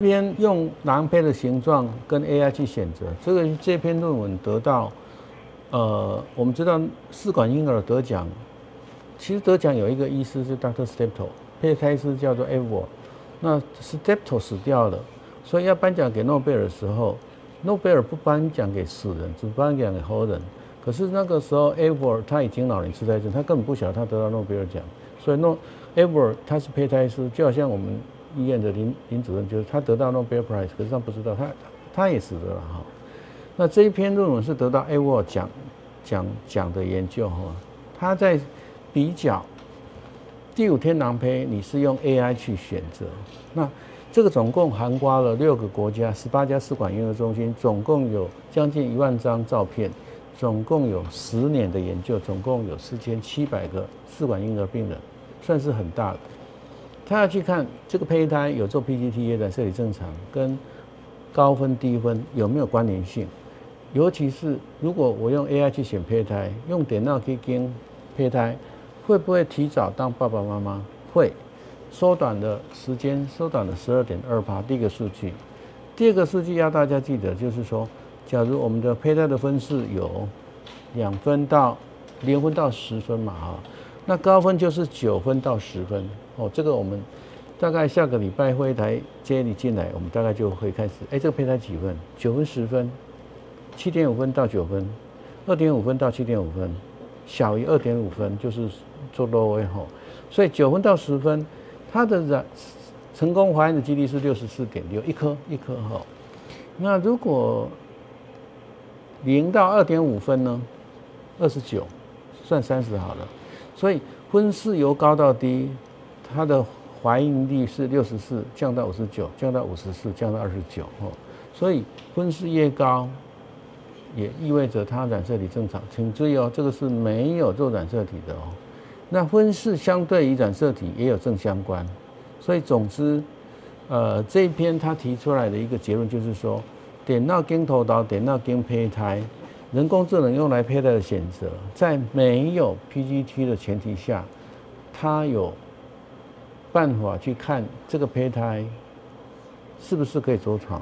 这边用囊胚的形状跟 AI 去选择，这个这篇论文得到，呃，我们知道试管婴儿得奖，其实得奖有一个医师是 Dr. Stepto，胚胎师叫做 Evo，那 Stepto 死掉了，所以要颁奖给诺贝尔的时候，诺贝尔不颁奖给死人，只颁奖给活人。可是那个时候 Evo 他已经老年痴呆症，他根本不晓得他得到诺贝尔奖，所以诺 Evo 他是胚胎师，就好像我们。医院的林林主任就是他得到诺贝尔 prize，可是他不知道他他也死了哈。那这一篇论文是得到 Award 奖奖奖的研究哈，他在比较第五天囊胚，你是用 AI 去选择。那这个总共涵盖了六个国家、十八家试管婴儿中心，总共有将近一万张照片，总共有十年的研究，总共有四千七百个试管婴儿病人，算是很大的。他要去看这个胚胎有做 PGT-A 的，这里正常，跟高分低分有没有关联性？尤其是如果我用 AI 去选胚胎，用电脑去跟胚胎，会不会提早当爸爸妈妈？会，缩短的时间，缩短了十二点二八。第一个数据，第二个数据要大家记得，就是说，假如我们的胚胎的分数有两分到零分到十分嘛，哈。那高分就是九分到十分哦，这个我们大概下个礼拜会台接你进来，我们大概就会开始。哎，这个胚胎几分？九分、十分、七点五分到九分，二点五分到七点五分，小于二点五分就是做 low 位吼。所以九分到十分，它的染成功怀孕的几率是六十四点六，一颗一颗哈。那如果零到二点五分呢？二十九，算三十好了。所以分数由高到低，它的怀孕率是六十四降到五十九，降到五十四，降到二十九哦。所以分数越高，也意味着它染色体正常。请注意哦，这个是没有做染色体的哦。那分数相对于染色体也有正相关。所以总之，呃，这一篇他提出来的一个结论就是说，点到镜头到，点到跟胚胎。人工智能用来胚胎的选择，在没有 PGT 的前提下，它有办法去看这个胚胎是不是可以着床。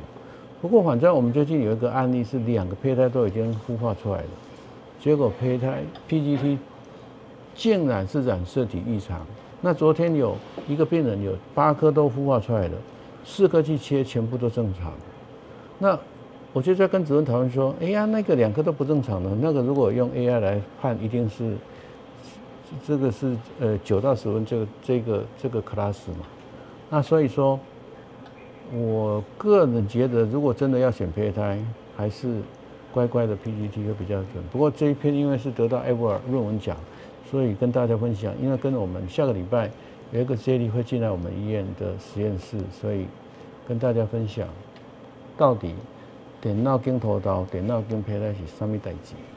不过，反正我们最近有一个案例是两个胚胎都已经孵化出来了，结果胚胎 PGT 竟然是染色体异常。那昨天有一个病人有八颗都孵化出来了，四颗去切全部都正常。那我就在跟主任讨论说：“哎呀，那个两个都不正常的，那个如果用 AI 来判，一定是这个是呃九到十分这个这个这个 class 嘛。那所以说，我个人觉得，如果真的要选胚胎，还是乖乖的 PGT 会比较准。不过这一篇因为是得到艾沃尔论文奖，所以跟大家分享。因为跟我们下个礼拜有一个接力会进来我们医院的实验室，所以跟大家分享到底。电脑镜头到，电脑镜拍来是啥物代志？